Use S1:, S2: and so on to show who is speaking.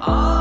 S1: Oh.